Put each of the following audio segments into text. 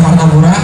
band asal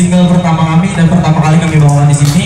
single pertama kami dan pertama kali kami bawakan di sini.